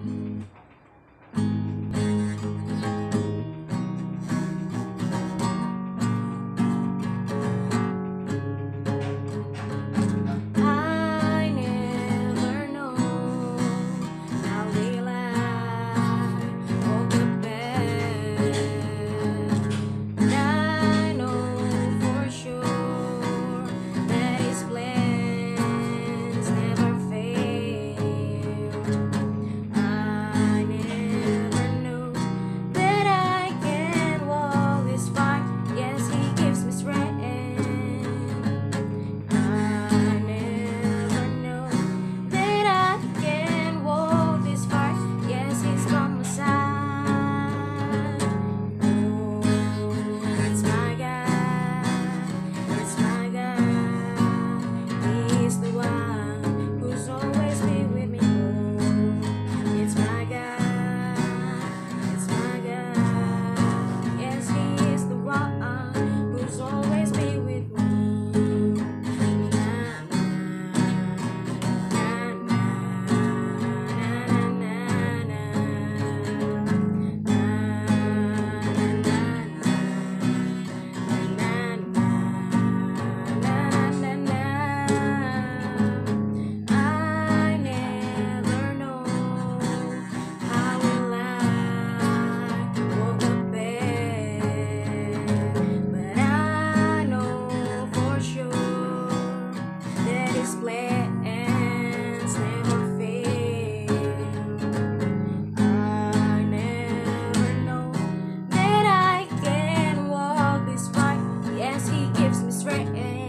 Mm. right